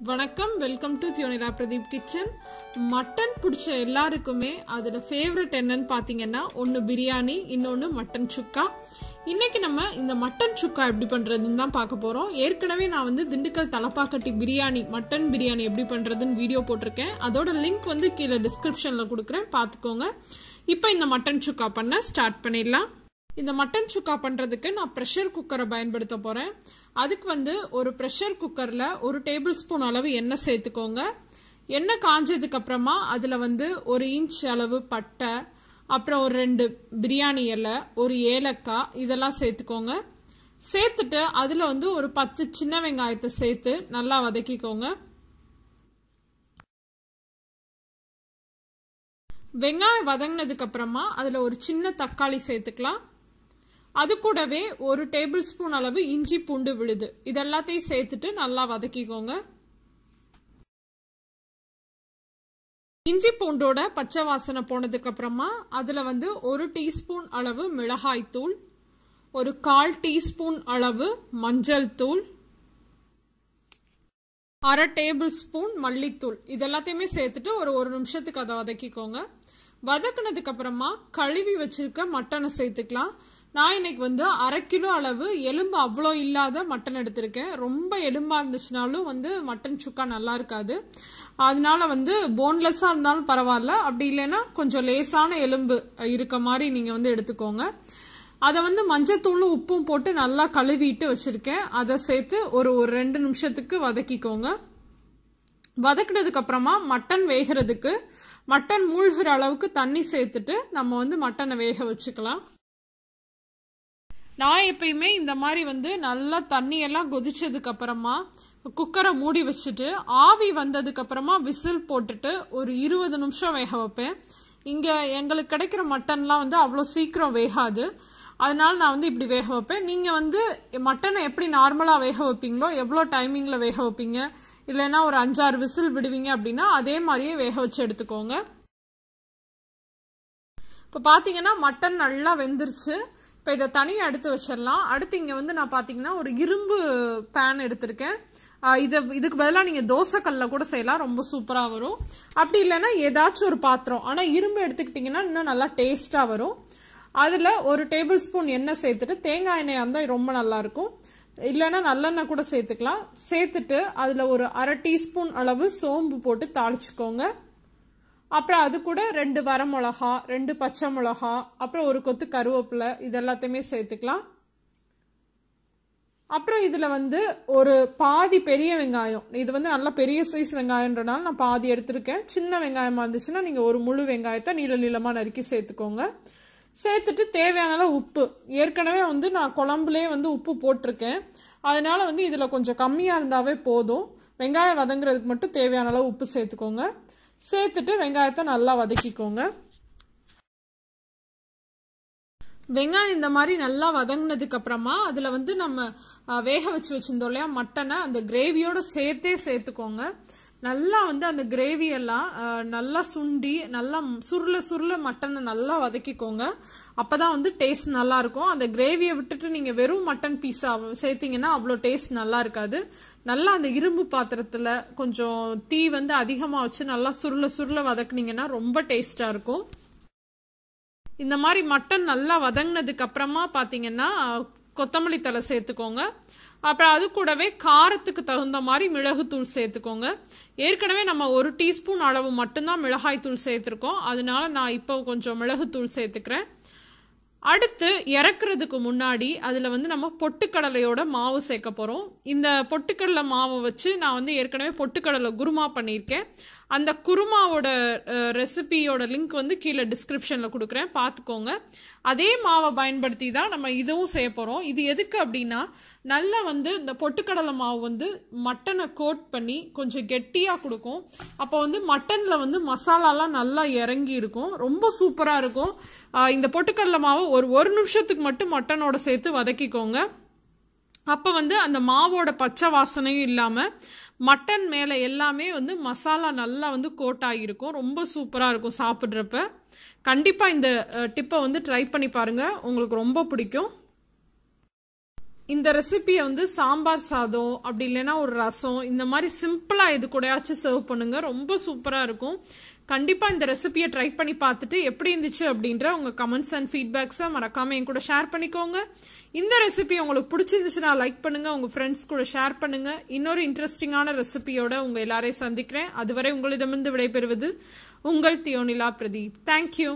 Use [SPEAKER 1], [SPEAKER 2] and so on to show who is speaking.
[SPEAKER 1] வணக்கம் welcome to தியோனிலா Pradeep kitchen mutton பிடிச்ச எல்லாருக்குமே அதோட ஃபேவரட் என்னன்னு பார்த்தீங்கன்னா ஒன்று பிரியாணி இன்னொன்று மட்டன் சுக்கா. இன்னைக்கு நம்ம இந்த மட்டன் சுக்கா எப்படி பண்ணுறதுன்னு தான் பார்க்க போகிறோம் ஏற்கனவே நான் வந்து திண்டுக்கல் தலப்பாக்கட்டி பிரியாணி மட்டன் பிரியாணி எப்படி பண்ணுறதுன்னு வீடியோ போட்டிருக்கேன். அதோட லிங்க் வந்து கீழே டிஸ்கிரிப்ஷனில் கொடுக்குறேன். பார்த்துக்கோங்க. இப்போ இந்த மட்டன் சுக்கா பண்ண ஸ்டார்ட் பண்ணிடலாம். இந்த மட்டன் சுக்கா பண்ணுறதுக்கு நான் ப்ரெஷர் குக்கரை பயன்படுத்த போகிறேன் அதுக்கு வந்து ஒரு ப்ரெஷர் குக்கரில் ஒரு டேபிள் ஸ்பூன் அளவு எண்ணெய் சேர்த்துக்கோங்க. எண்ணெய் காஞ்சதுக்கப்புறமா அதில் வந்து ஒரு இன்ச் அளவு பட்டை அப்புறம் ஒரு ரெண்டு பிரியாணி இலை ஒரு ஏலக்காய் இதெல்லாம் சேர்த்துக்கோங்க. சேர்த்துட்டு அதில் வந்து ஒரு பத்து சின்ன வெங்காயத்தை சேர்த்து நல்லா வதக்கிக்கோங்க. வெங்காயம் வதங்கினதுக்கு அப்புறமா அதில் ஒரு சின்ன தக்காளி சேர்த்துக்கலாம். அது கூடவே ஒரு டேபிள் ஸ்பூன் அளவு இஞ்சி பூண்டு விழுது. இதெல்லாத்தையும் சேர்த்துட்டு நல்லா வதக்கிக்கோங்க. இஞ்சி பூண்டோட பச்சை வாசனை போனதுக்கு அப்புறமா அதில் வந்து ஒரு டீஸ்பூன் அளவு மிளகாய் தூள் ஒரு கால் டீஸ்பூன் அளவு மஞ்சள் தூள் அரை டேபிள் ஸ்பூன் மல்லித்தூள். இதெல்லாத்தையுமே சேர்த்துட்டு ஒரு ஒரு நிமிஷத்துக்கு அதை வதக்கிக்கோங்க. வதக்குனதுக்கு அப்புறமா கழுவி வச்சிருக்க மட்டனை சேர்த்துக்கலாம். நான் இன்னைக்கு வந்து அரை கிலோ அளவு எலும்பு அவ்வளோ இல்லாத மட்டன் எடுத்திருக்கேன். ரொம்ப எலும்பாக இருந்துச்சுனாலும் வந்து மட்டன் சுக்கா நல்லா இருக்காது. அதனால வந்து போன்லெஸ்ஸாக இருந்தாலும் பரவாயில்ல. அப்படி இல்லைன்னா கொஞ்சம் லேசான எலும்பு இருக்க மாதிரி நீங்கள் வந்து எடுத்துக்கோங்க. அதை வந்து மஞ்சத்தூளும் உப்பும் போட்டு நல்லா கழுவிட்டு வச்சுருக்கேன். அதை சேர்த்து ஒரு ஒரு ரெண்டு நிமிஷத்துக்கு வதக்கிக்கோங்க. வதக்கினதுக்கு அப்புறமா மட்டன் வேகிறதுக்கு மட்டன் மூழ்கிற அளவுக்கு தண்ணி சேர்த்துட்டு நம்ம வந்து மட்டனை வேக வச்சுக்கலாம். நான் எப்பயுமே இந்த மாதிரி வந்து நல்லா தண்ணியெல்லாம் கொதிச்சதுக்கு அப்புறமா குக்கரை மூடி வச்சுட்டு ஆவி வந்ததுக்கு அப்புறமா விசில் போட்டுட்டு ஒரு இருபது நிமிஷம் வேக வைப்பேன். இங்கே எங்களுக்கு கிடைக்கிற மட்டன்லாம் வந்து அவ்வளோ சீக்கிரம் வேகாது. அதனால நான் வந்து இப்படி வேக வைப்பேன். நீங்கள் வந்து மட்டனை எப்படி நார்மலாக வேக வைப்பீங்களோ எவ்வளோ டைமிங்கில் வேக வைப்பீங்க இல்லைன்னா ஒரு அஞ்சாறு விசில் விடுவீங்க அப்படின்னா அதே மாதிரியே வேக வச்சு எடுத்துக்கோங்க. இப்போ பார்த்தீங்கன்னா மட்டன் நல்லா வெந்துருச்சு. இப்போ இதை தனியாக எடுத்து வச்சிடலாம். அடுத்து இங்கே வந்து நான் பார்த்தீங்கன்னா ஒரு இரும்பு பேன் எடுத்திருக்கேன். இதை இதுக்கு பதிலாக நீங்கள் தோசைக்கல்ல கூட செய்யலாம். ரொம்ப சூப்பராக வரும். அப்படி இல்லைன்னா ஏதாச்சும் ஒரு பாத்திரம். ஆனால் இரும்பு எடுத்துக்கிட்டிங்கன்னா இன்னும் நல்லா டேஸ்ட்டாக வரும். அதில் ஒரு டேபிள் ஸ்பூன் எண்ணெய் சேர்த்துட்டு தேங்காய் எண்ணெய் இருந்தால் ரொம்ப நல்லாயிருக்கும் இல்லைன்னா நல்லெண்ணெய் கூட சேர்த்துக்கலாம். சேர்த்துட்டு அதில் ஒரு அரை டீஸ்பூன் அளவு சோம்பு போட்டு தாளிச்சுக்கோங்க. அப்புறம் அது கூட ரெண்டு வரமிளகா ரெண்டு பச்சை மிளகா அப்புறம் ஒரு கொத்து கருவேப்பிலை இதெல்லாத்தையுமே சேர்த்துக்கலாம். அப்புறம் இதில் வந்து ஒரு பாதி பெரிய வெங்காயம். இது வந்து நல்லா பெரிய சைஸ் வெங்காயன்றனால நான் பாதி எடுத்திருக்கேன். சின்ன வெங்காயமாக இருந்துச்சுன்னா நீங்கள் ஒரு முழு வெங்காயத்தை நீள நீளமாக நறுக்கி சேர்த்துக்கோங்க. சேர்த்துட்டு தேவையான அளவு உப்பு. ஏற்கனவே வந்து நான் குழம்புலேயே வந்து உப்பு போட்டிருக்கேன். அதனால் வந்து இதில் கொஞ்சம் கம்மியாக இருந்தாவே போதும். வெங்காயம் வதங்குறதுக்கு மட்டும் தேவையான அளவு உப்பு சேர்த்துக்கோங்க. சேர்த்துட்டு வெங்காயத்தை நல்லா வதக்கிக்கோங்க. வெங்காயம் இந்த மாதிரி நல்லா வதங்கினதுக்கு அப்புறமா அதில் வந்து நம்ம வேக வச்சு வச்சிருந்தோம் இல்லையா மட்டனை அந்த கிரேவியோட சேர்த்தே சேர்த்துக்கோங்க. நல்லா வந்து அந்த கிரேவியெல்லாம் நல்லா சுண்டி நல்லா சுருள சுருள மட்டனை நல்லா வதக்கிக்கோங்க. அப்போதான் வந்து டேஸ்ட் நல்லா இருக்கும். அந்த கிரேவியை விட்டுட்டு நீங்கள் வெறும் மட்டன் பீஸா சேர்த்தீங்கன்னா அவ்வளோ டேஸ்ட் நல்லா இருக்காது. நல்லா அந்த இரும்பு பாத்திரத்தில் கொஞ்சம் தீ வந்து அதிகமாக வச்சு நல்லா சுருள சுருள வதக்குனீங்கன்னா ரொம்ப டேஸ்டாக இருக்கும். இந்த மாதிரி மட்டன் நல்லா வதங்கினதுக்கு அப்புறமா பார்த்தீங்கன்னா கொத்தமல்லி தலை சேர்த்துக்கோங்க. அப்புறம் அது கூடவே காரத்துக்கு தகுந்த மாதிரி மிளகுத்தூள் சேர்த்துக்கோங்க. ஏற்கனவே நம்ம ஒரு டீஸ்பூன் அளவு மட்டும்தான் மிளகாய் தூள் சேர்த்துருக்கோம். அதனால நான் இப்போ கொஞ்சம் மிளகுத்தூள் சேர்த்துக்கிறேன். அடுத்து இறக்குறதுக்கு முன்னாடி அதில் வந்து நம்ம பொட்டுக்கடலையோட மாவு சேர்க்க போகிறோம் இந்த பொட்டுக்கடலை மாவை வச்சு நான் வந்து ஏற்கனவே பொட்டுக்கடலை குருமா பண்ணியிருக்கேன். அந்த குருமாவோட ரெசிபியோட லிங்க் வந்து கீழே டிஸ்கிரிப்ஷனில் கொடுக்குறேன். பார்த்துக்கோங்க. அதே மாவை பயன்படுத்தி தான் நம்ம இதுவும் செய்ய போகிறோம் இது எதுக்கு அப்படின்னா நல்லா வந்து இந்த பொட்டுக்கடலை மாவு வந்து மட்டனை கோட் பண்ணி கொஞ்சம் கெட்டியாக கொடுக்கும். அப்போ வந்து மட்டனில் வந்து மசாலாலாம் நல்லா இறங்கி இருக்கும். ரொம்ப சூப்பராக இருக்கும். இந்த பொட்டுக்கடலை மாவை ஒரு ஒரு நிமிஷத்துக்கு மட்டும் மட்டனோட சேர்த்து வதக்கிக்கோங்க. அப்போ வந்து அந்த மாவோட பச்சை வாசனையும் இல்லாமல் மட்டன் மேலே எல்லாமே வந்து மசாலா நல்லா வந்து கோட் ஆகியிருக்கும். ரொம்ப சூப்பராக இருக்கும் சாப்பிட்றப்ப. கண்டிப்பாக இந்த டிப்பை வந்து ட்ரை பண்ணி பாருங்கள் உங்களுக்கு ரொம்ப பிடிக்கும். இந்த ரெசிபியை வந்து சாம்பார் சாதம் அப்படி இல்லைன்னா ஒரு ரசம் இந்த மாதிரி சிம்பிளாக இது கூடயாச்சும் சர்வ் பண்ணுங்க. ரொம்ப சூப்பராக இருக்கும். கண்டிப்பாக இந்த ரெசிபியை ட்ரை பண்ணி பார்த்துட்டு எப்படி இருந்துச்சு அப்படின்ற உங்கள் கமெண்ட்ஸ் அண்ட் ஃபீட்பேக்ஸை மறக்காமல் என் கூட ஷேர் பண்ணிக்கோங்க. இந்த ரெசிபி உங்களுக்கு பிடிச்சிருந்துச்சுன்னா லைக் பண்ணுங்கள் உங்கள் ஃப்ரெண்ட்ஸ் கூட ஷேர் பண்ணுங்கள் இன்னொரு இன்ட்ரெஸ்டிங்கான ரெசிபியோட உங்கள் எல்லாரையும் சந்திக்கிறேன். அதுவரை உங்களிடமிருந்து விடைபெறுவது உங்கள் தியோனிலா பிரதீப். தேங்க்யூ